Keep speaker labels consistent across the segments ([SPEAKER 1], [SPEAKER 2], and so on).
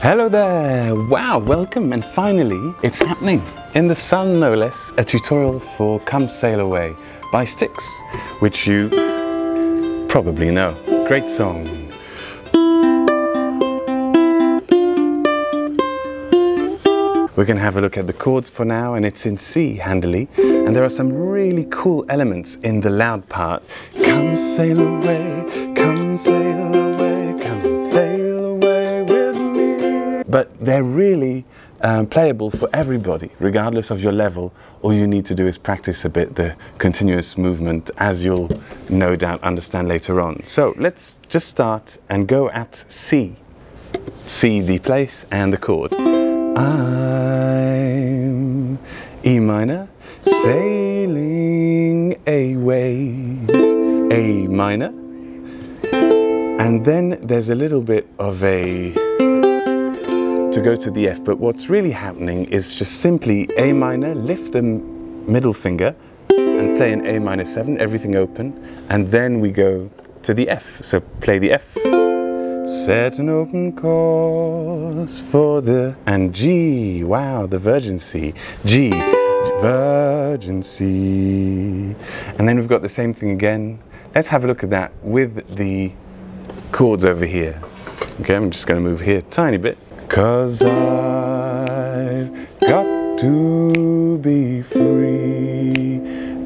[SPEAKER 1] Hello there! Wow, welcome and finally it's happening. In the sun no less, a tutorial for Come Sail Away by Styx, which you probably know. Great song. We're going to have a look at the chords for now and it's in C handily and there are some really cool elements in the loud part. Come sail away, they're really um, playable for everybody, regardless of your level. All you need to do is practice a bit the continuous movement, as you'll no doubt understand later on. So let's just start and go at C. C, the place and the chord. I'm E minor, sailing away. A minor. And then there's a little bit of a to go to the F, but what's really happening is just simply A minor, lift the middle finger and play an A minor 7, everything open, and then we go to the F. So play the F, set an open course for the, and G, wow, the Virgin C, G, Virgin C. And then we've got the same thing again. Let's have a look at that with the chords over here. Okay, I'm just going to move here a tiny bit. Cause I've got to be free.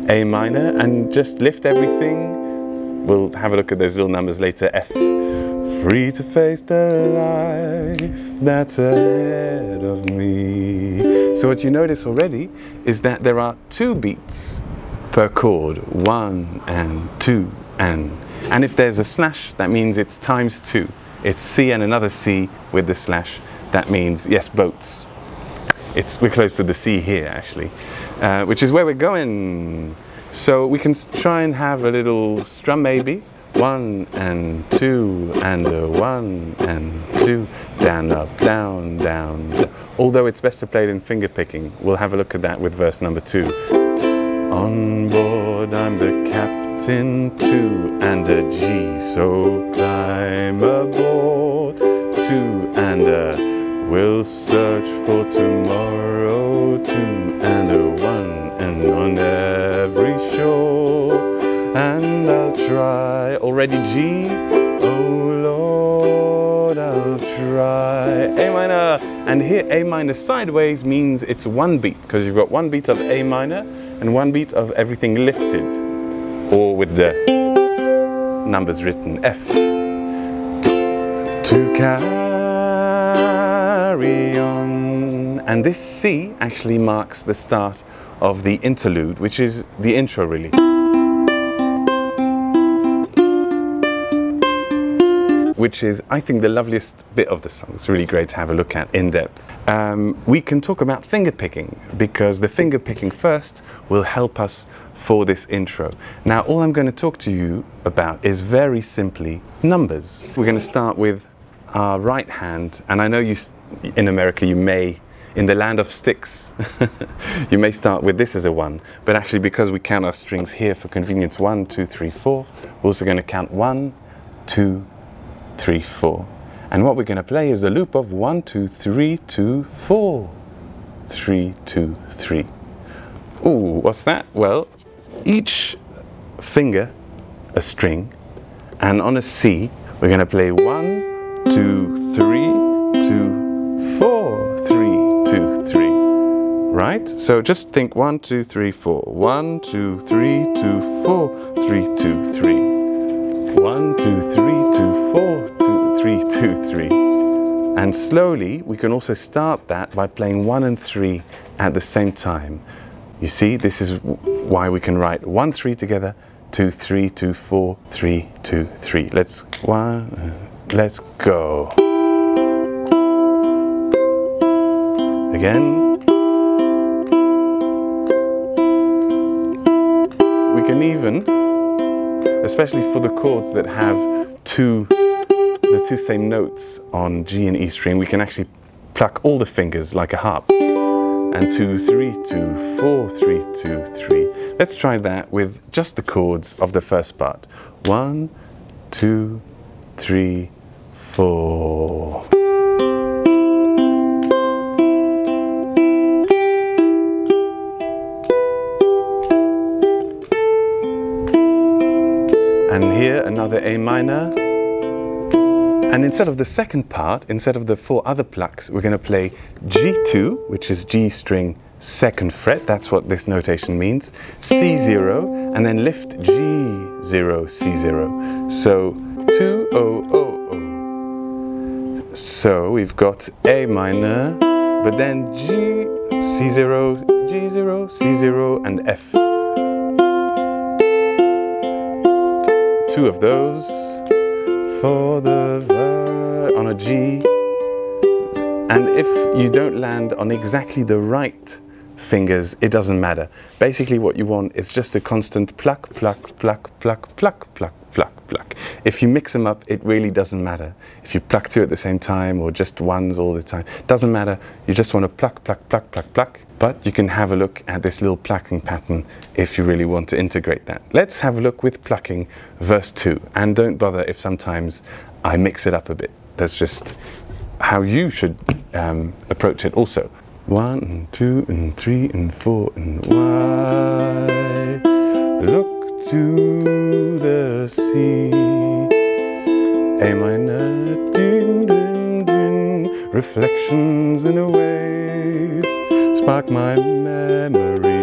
[SPEAKER 1] A minor, and just lift everything. We'll have a look at those little numbers later. F. Free to face the life that's ahead of me. So what you notice already is that there are two beats per chord. One and two and. And if there's a slash, that means it's times two. It's C and another C with the slash that means, yes, boats. It's, we're close to the sea here, actually, uh, which is where we're going. So we can try and have a little strum maybe. One and two and a one and two. Down, up, down, down. Although it's best to play it in finger picking. We'll have a look at that with verse number two. On board, I'm the captain, two and a G. So climb aboard, two and a We'll search for tomorrow, two and a one, and on every shore. And I'll try already G. Oh Lord, I'll try A minor. And here A minor sideways means it's one beat because you've got one beat of A minor and one beat of everything lifted, or with the numbers written F. To carry And this C actually marks the start of the interlude, which is the intro really. which is, I think, the loveliest bit of the song. It's really great to have a look at in depth. Um, we can talk about finger picking because the finger picking first will help us for this intro. Now, all I'm going to talk to you about is very simply numbers. We're going to start with our right hand, and I know you in America, you may, in the land of sticks. you may start with this as a one, but actually because we count our strings here for convenience, one, two, three, four, we're also going to count one, two, three, four. And what we're going to play is the loop of one, two, three, two, four, three, two, three. Ooh, what's that? Well, each finger a string, and on a C, we're going to play one, two, three, Right? So just think one, two, three, four. One, two, three, two, four, three, two, three. One, two, three, two, four, two, three, two, three. And slowly, we can also start that by playing one and three at the same time. You see, this is why we can write one, three together, two, three, two, four, three, two, three. Let's one, uh, let's go. again. We can even, especially for the chords that have two, the two same notes on G and E string, we can actually pluck all the fingers like a harp. And two, three, two, four, three, two, three. Let's try that with just the chords of the first part. One, two, three, four. Another A minor. And instead of the second part, instead of the four other plucks, we're going to play G2, which is G string second fret, that's what this notation means, C0, and then lift G0, C0. So 2, O, O, O. So we've got A minor, but then G, C0, G0, C0, and F. Two of those for the on a G. And if you don't land on exactly the right fingers, it doesn't matter. Basically what you want is just a constant pluck, pluck, pluck, pluck, pluck, pluck, pluck, pluck. If you mix them up, it really doesn't matter. If you pluck two at the same time or just ones all the time, doesn't matter. You just want to pluck, pluck, pluck, pluck, pluck. But you can have a look at this little plucking pattern if you really want to integrate that. Let's have a look with plucking verse two. And don't bother if sometimes I mix it up a bit. That's just how you should um, approach it also. One and two and three and four and why look to the sea. A minor, ding, ding, ding, reflections in a wave spark my memory.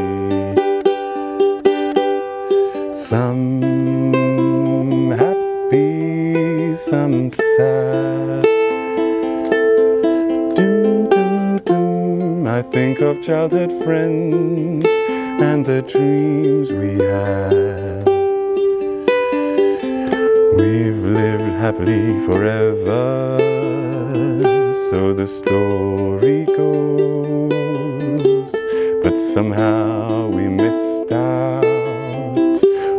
[SPEAKER 1] Some happy, some sad. I think of childhood friends and the dreams we had. We've lived happily forever, so the story goes. But somehow we missed out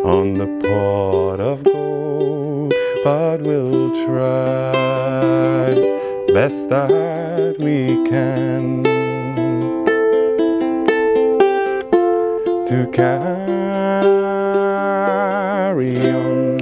[SPEAKER 1] on the pot of gold. But we'll try best that we can. To carry on.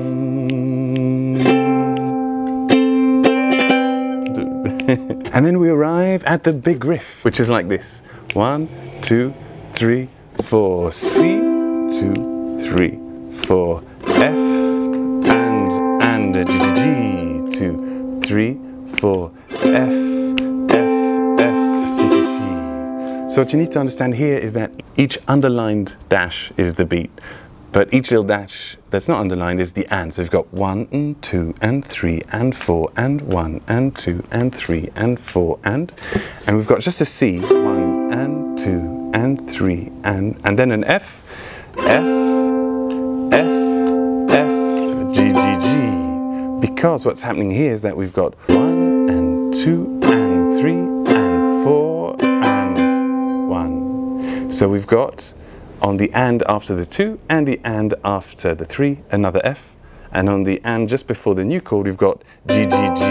[SPEAKER 1] and then we arrive at the big riff, which is like this. One, two, three, four. C, two, three, four. F, and, and, G. Two, three, four. F, So what you need to understand here is that each underlined dash is the beat, but each little dash that's not underlined is the and. So we've got one and two and three and four and one and two and three and four and, and we've got just a C, one and two and three and, and then an F, F, F, F, G, G, G. Because what's happening here is that we've got one and two and three So we've got on the and after the two and the and after the three, another F. And on the and just before the new chord, we've got G, G, G.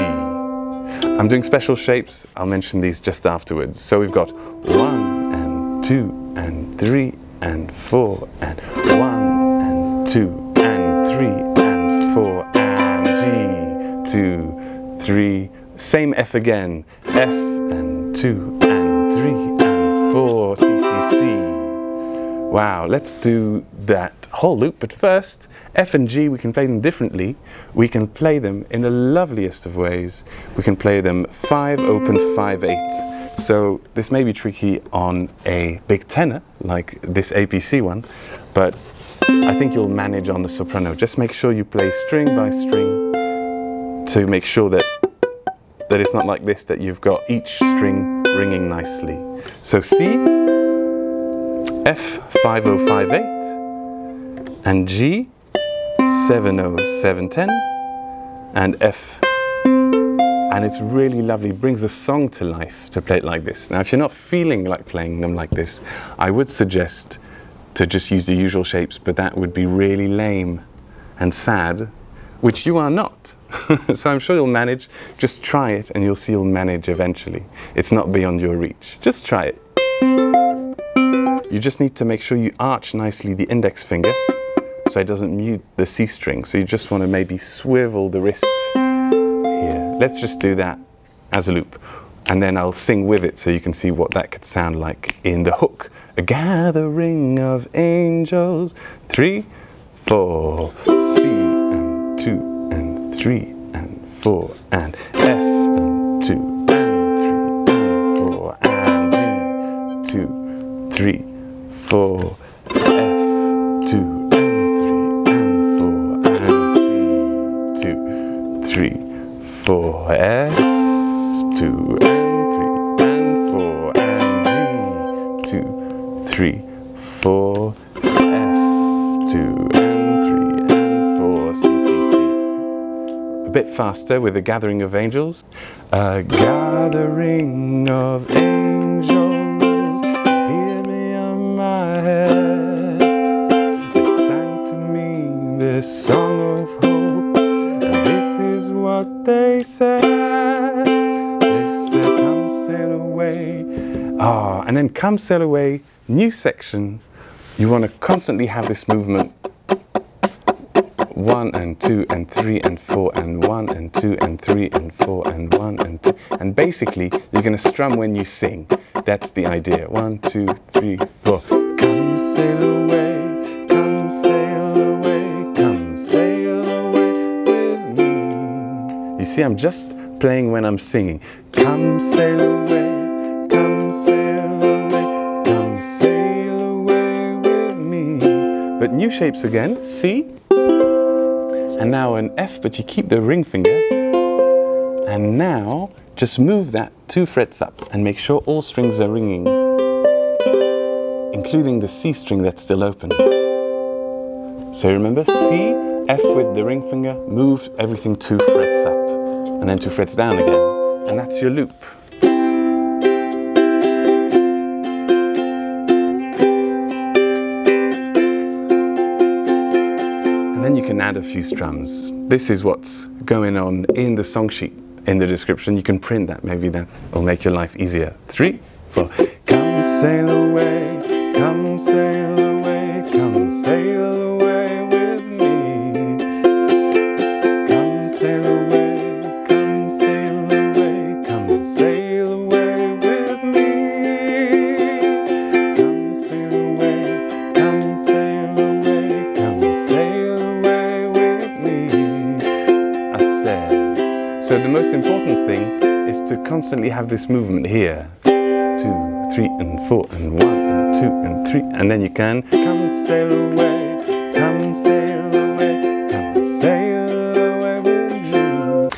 [SPEAKER 1] I'm doing special shapes. I'll mention these just afterwards. So we've got one and two and three and four and one and two and three and four and G, two, three, same F again, F and two and three and four, Wow, let's do that whole loop, but first, F and G, we can play them differently. We can play them in the loveliest of ways. We can play them 5 open, 5 8. So this may be tricky on a big tenor, like this APC one, but I think you'll manage on the soprano. Just make sure you play string by string to make sure that, that it's not like this, that you've got each string ringing nicely. So C, F5058 and G 70710 and F. And it's really lovely. Brings a song to life to play it like this. Now if you're not feeling like playing them like this I would suggest to just use the usual shapes but that would be really lame and sad which you are not. So I'm sure you'll manage. Just try it and you'll see you'll manage eventually. It's not beyond your reach. Just try it you just need to make sure you arch nicely the index finger so it doesn't mute the C string. So you just want to maybe swivel the wrist here. Let's just do that as a loop. And then I'll sing with it so you can see what that could sound like in the hook. A gathering of angels. Three, four, C and two, and three and four and F and two and three and four and D two three four. F two and three and four and C two three four. F two and three and four and D two three four. F two and three and four. C C C. A bit faster with the gathering of angels. A gathering of angels, this song of hope, and this is what they said. They said, Come sail away. Ah, and then come sail away, new section. You want to constantly have this movement one and two and three and four and one and two and three and four and one and two. And basically, you're going to strum when you sing. That's the idea. One, two, three, four. Come sail away, see, I'm just playing when I'm singing. Come sail away, come sail away, come sail away with me. But new shapes again. C and now an F, but you keep the ring finger. And now just move that two frets up and make sure all strings are ringing, including the C string that's still open. So remember C, F with the ring finger, move everything two frets up, and then two frets down again, and that's your loop. And then you can add a few strums. This is what's going on in the song sheet in the description. You can print that, maybe that will make your life easier. Three, four. Come sail away, come sail So the most important thing is to constantly have this movement here. Two, three, and four, and one, and two, and three, and then you can come sail away,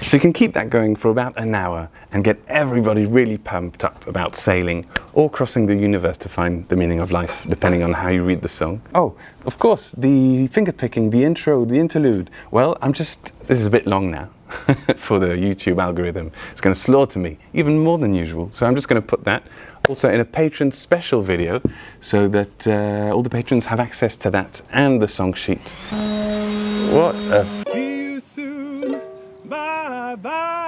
[SPEAKER 1] So you can keep that going for about an hour and get everybody really pumped up about sailing or crossing the universe to find the meaning of life, depending on how you read the song. Oh, of course, the finger picking, the intro, the interlude. Well, I'm just, this is a bit long now. for the YouTube algorithm. It's going to slaughter me even more than usual. So I'm just going to put that also in a Patreon special video so that uh, all the patrons have access to that and the song sheet. What a.
[SPEAKER 2] Bye.